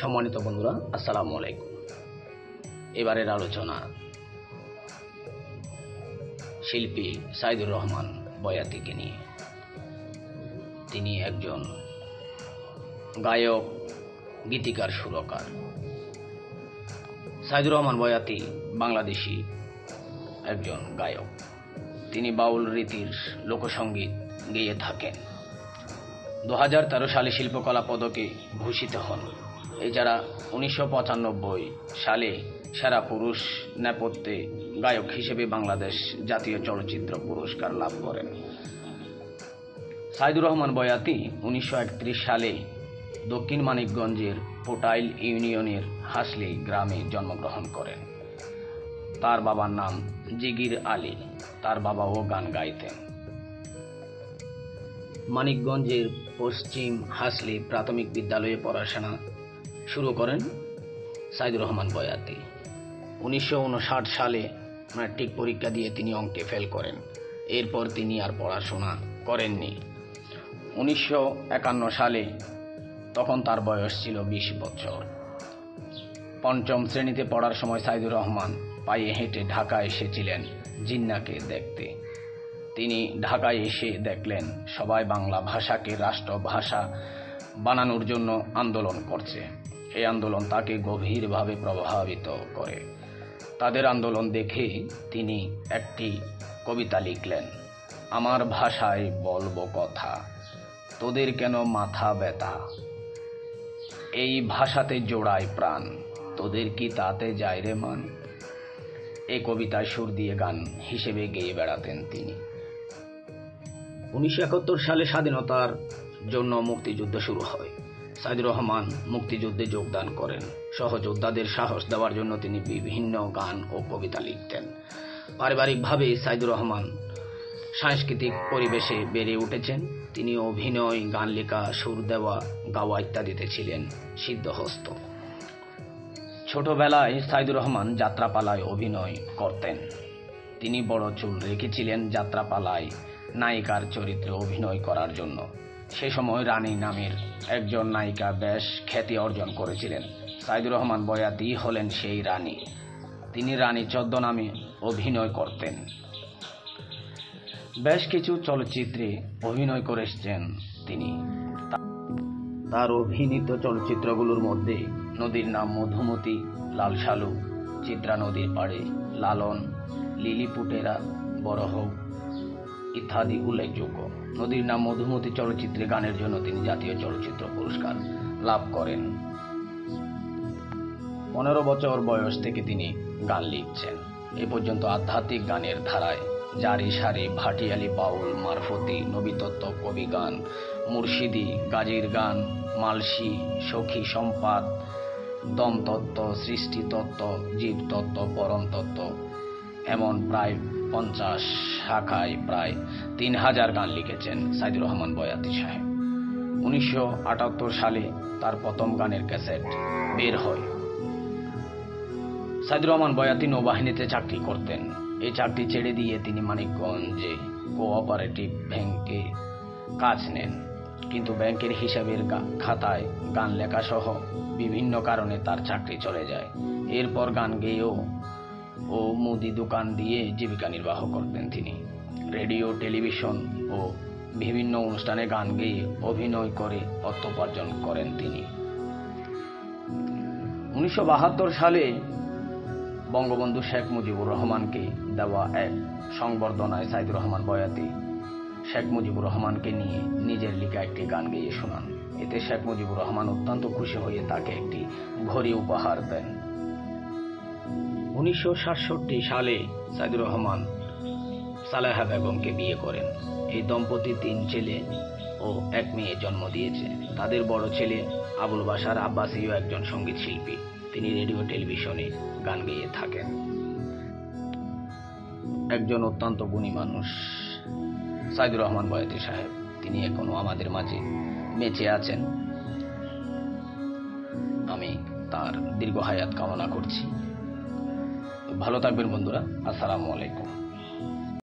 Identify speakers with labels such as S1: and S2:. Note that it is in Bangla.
S1: সম্মানিত বন্ধুরা, আসসালামু আলাইকুম। এবারের আলোচনা, শিল্পী সাইদুর রহমান বয়াতিকে নিয়ে। তিনি একজন গায়ক, গীতিকার, সুরকার। সাইদুর রহমান বয়াতি বাংলাদেশি একজন গায়ক। তিনি বাউল রীতির লোকসঙ্গীত গেয়ে থাকেন। দু হাজার তেরো সালে শিল্পকলা পদকে ভূষিত হন। এছাড়া উনিশশো পঁচানব্বই সালে সেরা পুরুষ নেপথ্যে গায়ক হিসেবে বাংলাদেশ জাতীয় চলচ্চিত্র পুরস্কার লাভ করেন। সাইদুর রহমান বয়াতি উনিশশো একত্রিশ সালে দক্ষিণ মানিকগঞ্জের পোটাইল ইউনিয়নের হাসলি গ্রামে জন্মগ্রহণ করেন। তার বাবার নাম জিগির আলী, তার বাবাও গান গাইতেন। মানিকগঞ্জের পশ্চিম হাসলি প্রাথমিক বিদ্যালয়ে পড়াশোনা শুরু করেন সাইদুর রহমান বয়াতি। উনিশশো উনষাট সালে ম্যাট্রিক পরীক্ষা দিয়ে তিনি অঙ্কে ফেল করেন। এরপর তিনি আর পড়াশোনা করেননি। উনিশশো একান্ন সালে তখন তার বয়স ছিল বিশ বছর। পঞ্চম শ্রেণীতে পড়ার সময় সাইদুর রহমান পায়ে হেঁটে ঢাকা এসেছিলেন জিন্নাকে দেখতে। তিনি ঢাকায় এসে দেখলেন, সবাই বাংলা ভাষাকে রাষ্ট্রভাষা বানানোর জন্য আন্দোলন করছে। এই আন্দোলন তাকে গভীরভাবে প্রভাবিত করে। তাদের আন্দোলন দেখে তিনি একটি কবিতা লিখলেন, আমার ভাষায় বলব কথা, তোদের কেন মাথা ব্যথা? এই ভাষাতে জোড়ায় প্রাণ, তোদের কি তাতে যায় রে মান? এই কবিতায় সুর দিয়ে গান হিসেবে গেয়ে বেড়াতেন তিনি। উনিশশো একাত্তর সালে স্বাধীনতার জন্য মুক্তিযুদ্ধ শুরু হয়। সাইদুর রহমান মুক্তিযুদ্ধে যোগদান করেন। সহযোদ্ধাদের সাহস দেওয়ার জন্য তিনি বিভিন্ন গান ও কবিতা লিখতেন। পারিবারিকভাবে সাইদুর রহমান সাংস্কৃতিক পরিবেশে বেড়ে উঠেছেন। তিনি অভিনয়, গান লেখা, সুর দেওয়া, গাওয়া ইত্যাদিতে ছিলেন সিদ্ধহস্ত। ছোটবেলায় সাইদুর রহমান যাত্রাপালায় অভিনয় করতেন। তিনি বড় চুল রেখেছিলেন যাত্রাপালায় নায়িকার চরিত্রে অভিনয় করার জন্য। সে সময় রানী নামের একজন নায়িকা বেশ খ্যাতি অর্জন করেছিলেন। সাইদুর রহমান বয়াতি হলেন সেই রানী। তিনি রানী চোদ্দ নামে অভিনয় করতেন। বেশ কিছু চলচ্চিত্রে অভিনয় করেছেন তিনি। তার অভিনীত চলচ্চিত্রগুলোর মধ্যে নদীর নাম মধুমতি, লাল সালু চিত্রা নদীর পাড়ে লালন লিলিপুটেরা বড় হোক ইত্যাদি উল্লেখযোগ্য। নদীর নাম মধুমতি চলচ্চিত্রে গানের জন্য তিনি জাতীয় চলচ্চিত্র পুরস্কার লাভ করেন। পনেরো বছর বয়স থেকে তিনি গান লিখছেন। এ পর্যন্ত আধ্যাত্মিক গানের ধারায় জারি সারি, ভাটিয়ালি, বাউল, মারফতি, নবীতত্ত্ব, কবি গান, মুর্শিদি, গাজীর গান, মালসি, সখী সম্পাদ দমতত্ত্ব সৃষ্টিতত্ত্ব, জীবতত্ত্ব পরম তত্ত্ব এমন প্রায় পঞ্চাশ শাখায় প্রায় তিন হাজার গান লিখেছেন সাইদুর রহমান বয়াতি সাহেব। উনিশশো আটাত্তর সালে তার প্রথম গানের ক্যাসেট বের হয়। সাইদুর রহমান বয়াতি নৌবাহিনীতে চাকরি করতেন। এই চাকরি ছেড়ে দিয়ে তিনি মানিকগঞ্জে কোঅপারেটিভ ব্যাংকে কাজ নেন। কিন্তু ব্যাংকের হিসাবের খাতায় গান লেখা সহ বিভিন্ন কারণে তার চাকরি চলে যায়। এরপর গান গেয়েও ও মুদি দোকান দিয়ে জীবিকা নির্বাহ করতেন তিনি। রেডিও, টেলিভিশন ও বিভিন্ন অনুষ্ঠানে গান গেয়ে অভিনয় করে অর্থ উপার্জন করেন তিনি। উনিশশো বাহাত্তর সালে বঙ্গবন্ধু শেখ মুজিবুর রহমানকে দেওয়া এক সংবর্ধনায় সাইদুর রহমান বয়াতি শেখ মুজিবুর রহমানকে নিয়ে নিজের লিখা একটি গান গেয়ে শোনান। এতে শেখ মুজিবুর রহমান অত্যন্ত খুশি হয়ে তাকে একটি ঘড়ি উপহার দেন। উনিশশো সাতষট্টি সালে সাইদুর রহমান সালেহা বেগমকে বিয়ে করেন। এই দম্পতি তিন ছেলে ও এক মেয়ে জন্ম দিয়েছে। তাদের বড় ছেলে আবুল বাসার আব্বাসীও একজন সংগীত শিল্পী। তিনি রেডিও, টেলিভিশনে গান গেয়ে থাকেন। একজন অত্যন্ত গুণী মানুষ, সাইদুর রহমান বয়াতি সাহেব। তিনি এখনও আমাদের মাঝে বেঁচে আছেন। আমি তার দীর্ঘ হায়াত কামনা করছি। ভালো থাকবেন বন্ধুরা। আসসালামু আলাইকুম।